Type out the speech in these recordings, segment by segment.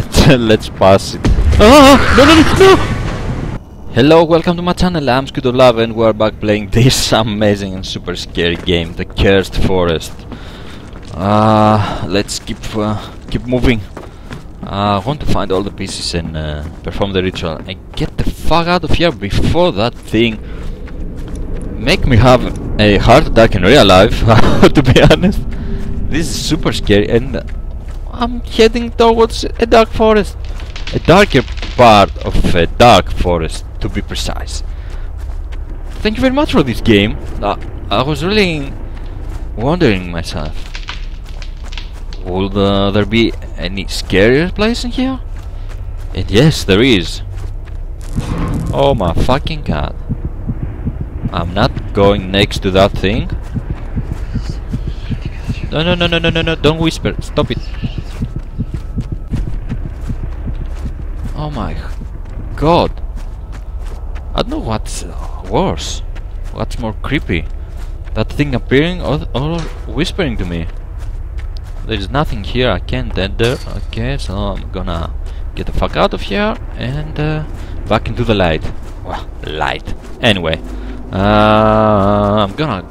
let's pass it. Ah! No no no no! Hello, welcome to my channel. I'm SquidofLove and we're back playing this amazing and super scary game, The Cursed Forest. Uh, let's keep uh, keep moving. Uh, I want to find all the pieces and uh, perform the ritual and get the fuck out of here before that thing make me have a heart attack in real life. to be honest, this is super scary and I'm heading towards a dark forest. A darker part of a dark forest, to be precise. Thank you very much for this game. Uh, I was really wondering myself. Would uh, there be any scarier place in here? And yes, there is. Oh my fucking god. I'm not going next to that thing. No, no, no, no, no, no, no, don't whisper. Stop it. Oh my god. I don't know what's worse. What's more creepy? That thing appearing or, or whispering to me? There's nothing here I can't enter. Okay, so I'm gonna get the fuck out of here and uh, back into the light. Well, light. Anyway, uh, I'm gonna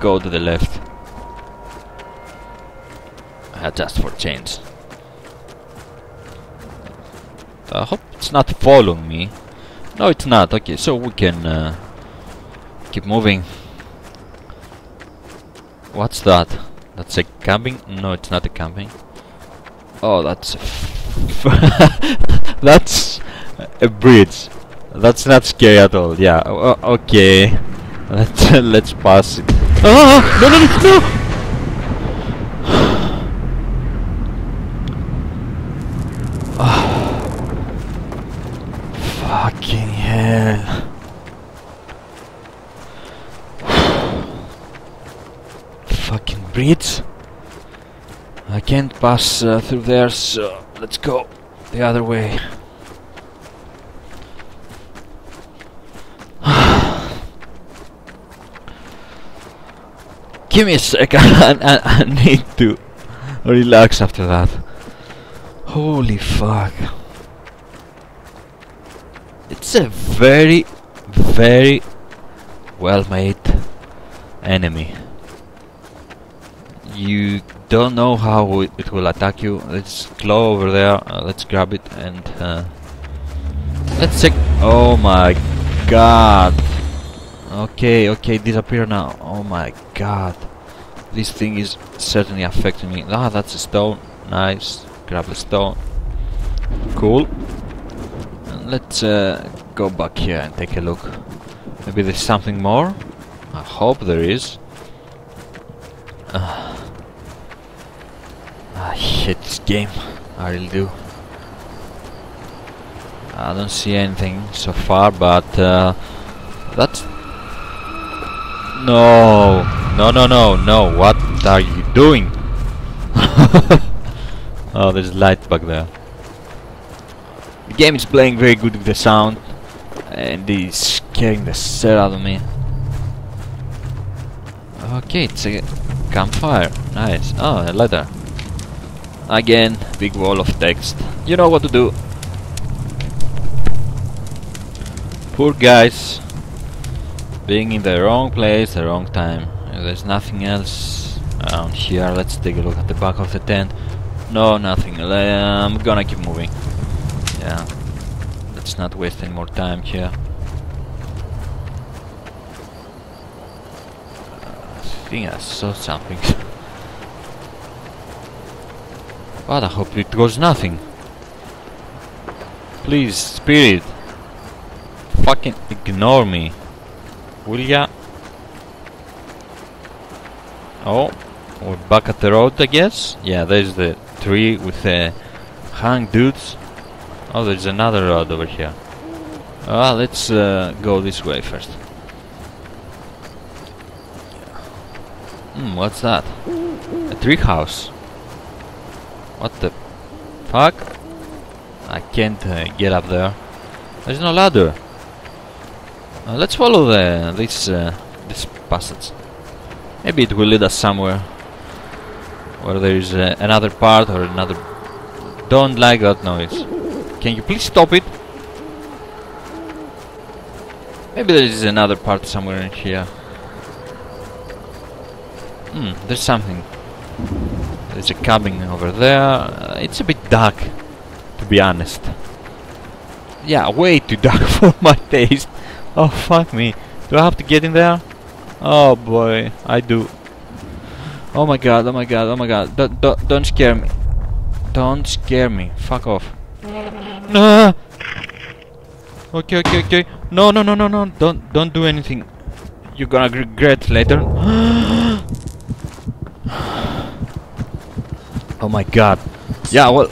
go to the left. Uh, just for change. I hope it's not following me. No, it's not. Okay, so we can uh, keep moving. What's that? That's a camping? No, it's not a camping. Oh, that's a that's a bridge. That's not scary at all. Yeah. Uh, okay. Let's let's pass it. Oh no no no! no! Fucking hell. Bridge. I can't pass uh, through there, so let's go the other way. Give me a second, I, I, I need to relax after that. Holy fuck. It's a very, very well made enemy. You don't know how it, will attack you. Let's go over there, uh, let's grab it and uh, let's check. Oh my god. Okay, okay, disappear now. Oh my god. This thing is certainly affecting me. Ah, that's a stone. Nice. Grab the stone. Cool. And let's uh, go back here and take a look. Maybe there's something more? I hope there is. Uh, hate this game. I really do. I don't see anything so far, but uh, that's no, no, no, no, no. What are you doing? oh, there's light back there. The game is playing very good with the sound, and it's scaring the shit out of me. Okay, it's a campfire. Nice. Oh, a letter. Again, big wall of text. You know what to do. Poor guys. Being in the wrong place, the wrong time. There's nothing else around here. Let's take a look at the back of the tent. No, nothing. I'm gonna keep moving. Yeah. Let's not waste any more time here. I think I saw something. but I hope it was nothing. Please, spirit. Fucking ignore me. Will ya? Oh, we're back at the road, I guess. Yeah, there's the tree with the hang dudes. Oh, there's another road over here. Ah, let's uh, go this way first. Hmm, what's that? A tree house. What the fuck? I can't uh, get up there. There's no ladder. Uh, let's follow the this uh, this passage. Maybe it will lead us somewhere where there is uh, another part or another Don't like that noise. Can you please stop it? Maybe there is another part somewhere in here. Hmm, there's something. There's a cabin over there. Uh, it's a bit dark, to be honest. Yeah, way too dark for my taste. Oh, fuck me. Do I have to get in there? Oh boy, I do. Oh my god, oh my god, oh my god. Don't, don't, don't scare me. Don't scare me. Fuck off. No! Okay, okay, okay. No, no, no, no, no. Don't, don't do anything. You're gonna regret later. Oh my god. Yeah, well,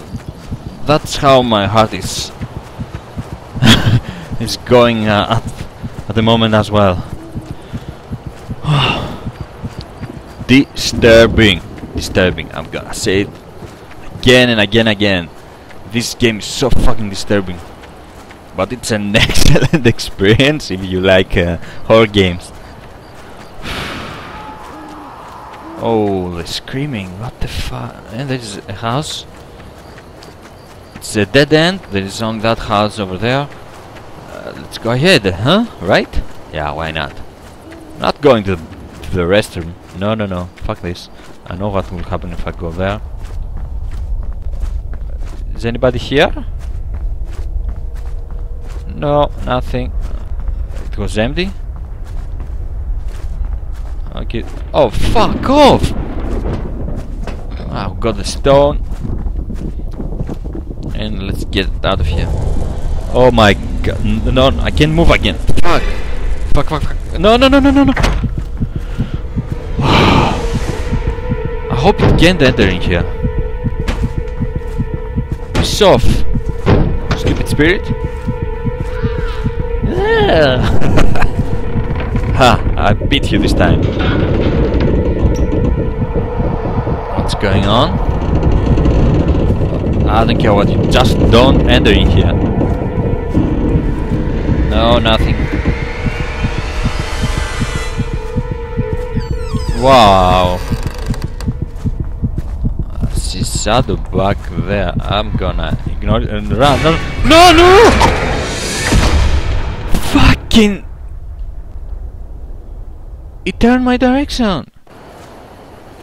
that's how my heart is. is going uh, at, at the moment as well. Disturbing. Disturbing. I'm gonna say it again and again and again. This game is so fucking disturbing. But it's an excellent experience if you like uh, horror games. Oh, the screaming. What the fuck? And there's a house. It's a dead end. There is only that house over there. Uh, let's go ahead, huh? Right? Yeah, why not? Not going to the restroom. No, no, no. Fuck this. I know what will happen if I go there. Is anybody here? No, nothing. It was empty. Okay. Oh, fuck off! I've got the stone. And let's get out of here. Oh my god. No, I can't move again. Fuck. Fuck, fuck, fuck. No, no, no, no, no, no. I hope you can't enter in here. Piss off. Stupid spirit. Yeah. Ha, I beat you this time. What's going on? I don't care what you just don't enter in here. No, nothing. Wow. I see shadow back there. I'm gonna ignore it and run. No, no, no! Fucking! It turned my direction.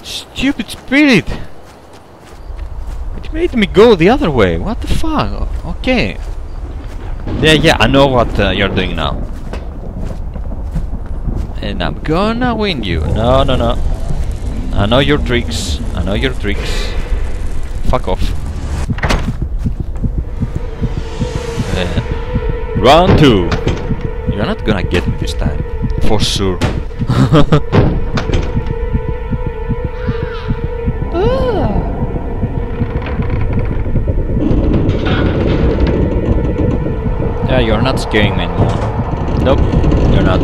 Stupid spirit! It made me go the other way. What the fuck? Okay. Yeah, yeah, I know what uh, you're doing now. And I'm gonna win you. No, no, no. I know your tricks. I know your tricks. Fuck off. Uh, round two. You're not gonna get me this time. For sure. Yeah, you're not scaring me anymore. Nope, you're not.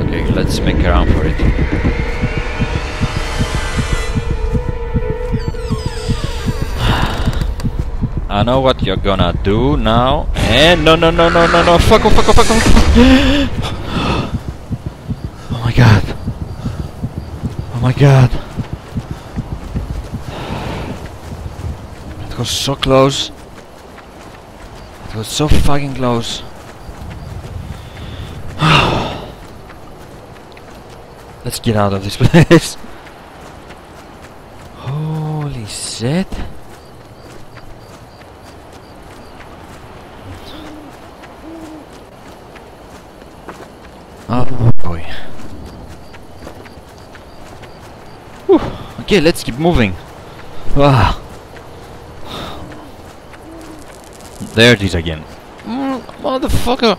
Okay, let's make a run for it. I know what you're gonna do now. And no, no, no, no, no, no! Fuck off! Fuck off! Fuck off! Oh my god! Oh my god! It was so close. It was so fucking close. Let's get out of this place. Holy shit. Oh boy. Whew. Okay, let's keep moving. Ah. There it is again. Mm, motherfucker!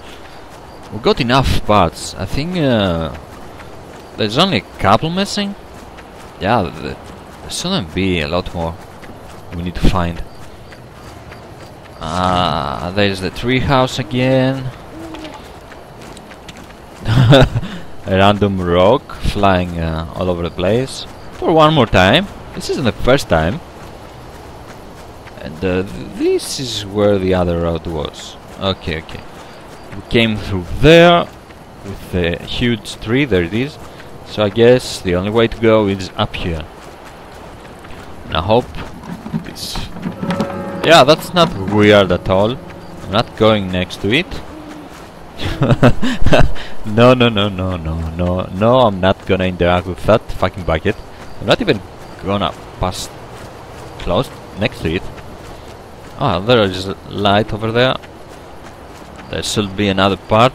We got enough parts. I think uh, there's only a couple missing. Yeah, there shouldn't be a lot more we need to find. Ah, there's the treehouse again. a random rock flying uh, all over the place. For one more time. This isn't the first time. And uh, this is where the other road was. Okay, okay. We came through there with the huge tree, there it is. So I guess the only way to go is up here. And I hope this... Yeah, that's not weird at all. I'm not going next to it. no, no, no, no, no, no, no, I'm not gonna interact with that fucking bucket. I'm not even gonna pass close next to it. Ah, there is a light over there. There should be another part.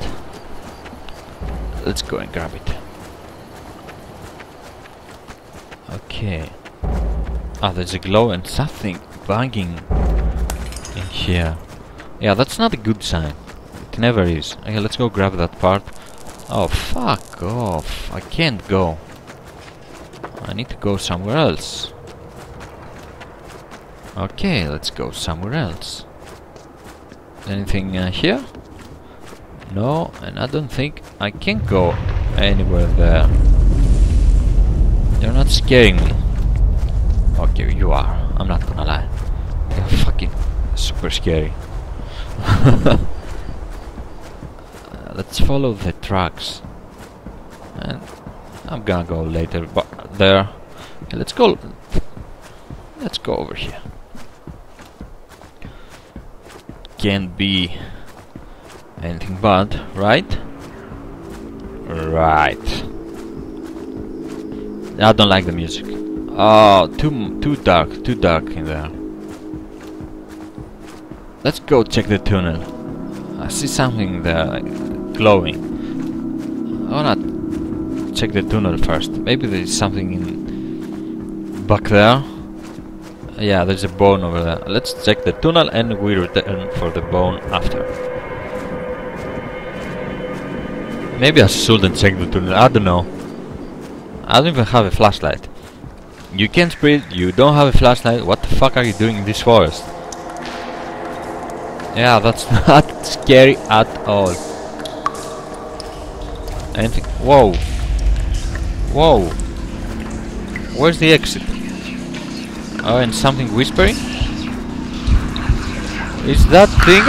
Let's go and grab it. Okay. Ah, there's a glow and something banging in here. Yeah, that's not a good sign. It never is. Okay, let's go grab that part. Oh, fuck off. I can't go. I need to go somewhere else. Okay, let's go somewhere else. Anything uh, here? No, and I don't think I can go anywhere there. You're not scaring me. Okay, you are. I'm not gonna lie. You're fucking super scary. uh, let's follow the tracks. And I'm gonna go later, but there. Okay, let's go. Let's go over here. Can't be anything bad, right? Right. I don't like the music. Oh, too too dark, too dark in there. Let's go check the tunnel. I see something there glowing. Oh, I wanna check the tunnel first. Maybe there's something in back there. Yeah, there's a bone over there. Let's check the tunnel and we return for the bone after. Maybe I shouldn't check the tunnel. I don't know. I don't even have a flashlight. You can't breathe, you don't have a flashlight, what the fuck are you doing in this forest? Yeah, that's not scary at all. Anything? Whoa. Whoa. Where's the exit? Oh, and something whispering? Is that thing?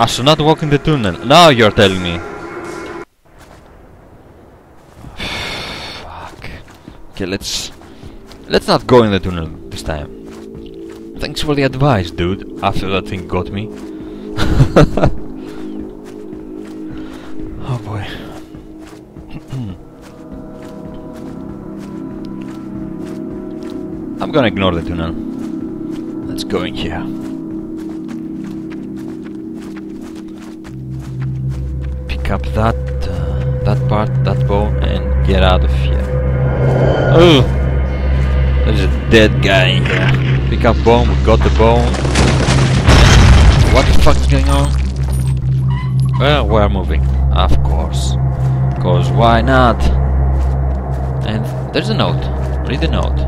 I should not walk in the tunnel. Now you're telling me. Fuck. Okay, let's let's not go in the tunnel this time. Thanks for the advice, dude. After that thing got me. I'm gonna ignore the tunnel. Let's go in here. Pick up that uh, that part, that bone, and get out of here. Oh! There's a dead guy in here. Pick up bone, we got the bone. What the fuck is going on? Well, we're moving. Of course. Cause why not? And there's a note. Read the note.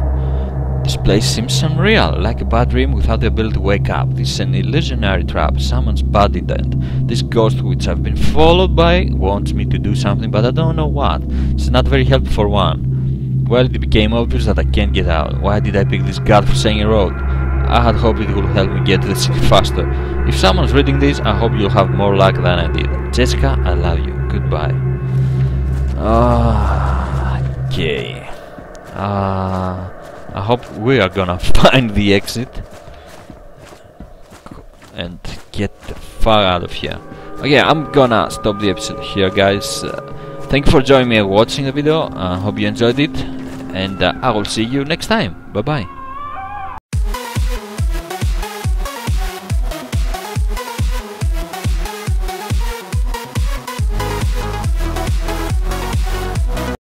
Place seems unreal, like a bad dream without the ability to wake up. This is an illusionary trap, someone's body dead. This ghost which I've been followed by wants me to do something, but I don't know what. It's not very helpful for one. Well, it became obvious that I can't get out. Why did I pick this godforsaken road? I had hoped it would help me get to the city faster. If someone's reading this, I hope you'll have more luck than I did. Jessica, I love you. Goodbye. Ah, okay. Ah. Uh, I hope we are gonna find the exit and get the fuck out of here. Okay, I'm gonna stop the episode here, guys. Uh, thank you for joining me and watching the video. I uh, hope you enjoyed it, and uh, I will see you next time. Bye bye.